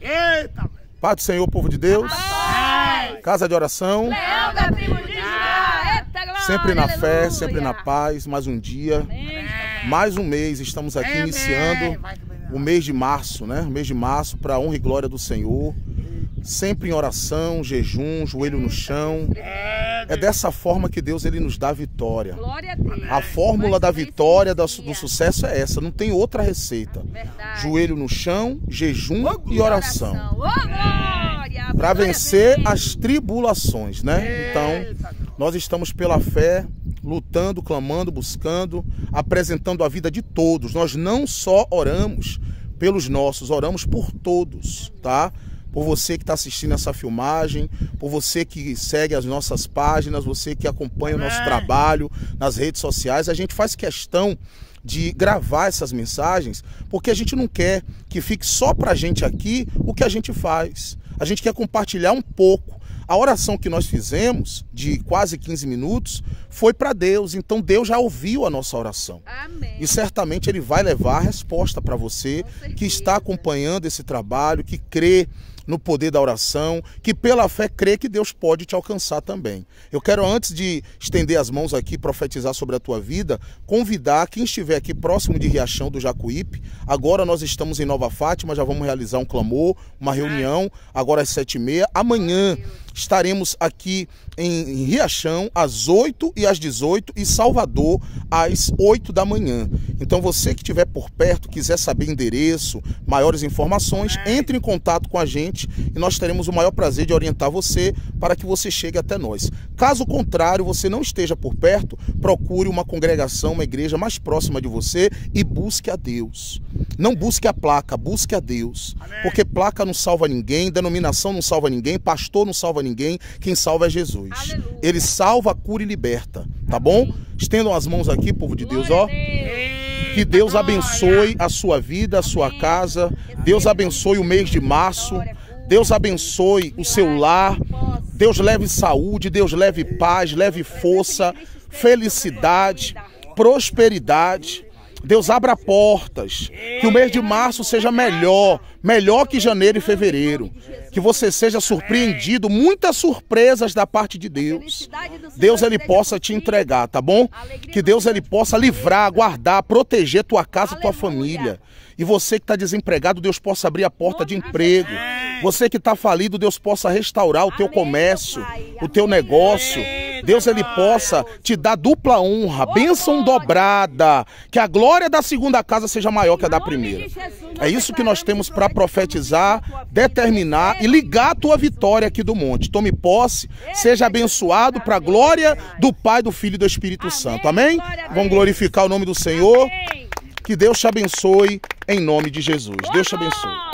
Eita, velho. Pai do Senhor, povo de Deus. Paz. Casa de oração. Leão da tribo de. Eita, glória, Sempre na fé, aleluia. sempre na paz. Mais um dia, Amém. mais um mês. Estamos aqui Amém. iniciando o mês de março, né? O mês de março para honra e glória do Senhor. Sempre em oração, jejum, joelho no chão. É, É dessa forma que Deus ele nos dá vitória. Glória a Deus. A fórmula Mas da vitória, da- do sucesso é essa. Não tem outra receita. Verdade. Joelho no chão, jejum e oração. Para vencer as tribulações, né? Então, nós estamos pela fé, lutando, clamando, buscando, apresentando a vida de todos. Nós não só oramos pelos nossos, oramos por todos, tá? Por você que está assistindo essa filmagem, por você que segue as nossas páginas, você que acompanha o nosso Amém. trabalho nas redes sociais, a gente faz questão de gravar essas mensagens, porque a gente não quer que fique só pra gente aqui o que a gente faz. A gente quer compartilhar um pouco. A oração que nós fizemos, de quase 15 minutos, foi para Deus. Então Deus já ouviu a nossa oração. Amém. E certamente Ele vai levar a resposta para você que está acompanhando esse trabalho, que crê no poder da oração, que pela fé crê que Deus pode te alcançar também. Eu quero, antes de estender as mãos aqui e profetizar sobre a tua vida, convidar quem estiver aqui próximo de Riachão do Jacuípe. Agora nós estamos em Nova Fátima, já vamos realizar um clamor, uma reunião, agora às sete e meia. Amanhã estaremos aqui em Riachão às 8 e às 18 e Salvador às 8 da manhã. Então você que estiver por perto, quiser saber endereço, maiores informações, entre em contato com a gente e nós teremos o maior prazer de orientar você para que você chegue até nós. Caso contrário, você não esteja por perto, procure uma congregação, uma igreja mais próxima de você e busque a Deus. Não busque a placa, busque a Deus. Porque placa não salva ninguém, denominação não salva ninguém, pastor não salva ninguém, quem salva é Jesus. Aleluia. Ele salva, cura e liberta, tá bom? Estendam as mãos aqui, povo de Deus, ó. Glória a Deus. Que Deus abençoe a sua vida, a sua casa. Deus abençoe o mês de março. Deus abençoe o seu lar. Deus leve saúde, Deus leve paz, leve força, felicidade, prosperidade. Deus abra portas. Que o mês de março seja melhor, melhor que janeiro e fevereiro. Que você seja surpreendido, muitas surpresas da parte de Deus. Deus ele possa te entregar, tá bom? Que Deus ele possa livrar, guardar, proteger tua casa, tua família. E você que está desempregado, Deus possa abrir a porta de emprego. Você que está falido, Deus possa restaurar o teu comércio, o teu negócio. Deus ele possa te dar dupla honra, bênção dobrada, que a glória da segunda casa seja maior que a da primeira. É isso que nós temos para profetizar, determinar e ligar a tua vitória aqui do monte. Tome posse, seja abençoado para a glória do Pai, do Filho e do Espírito Santo. Amém? Vamos glorificar o nome do Senhor. Que Deus te abençoe em nome de Jesus. Deus te abençoe.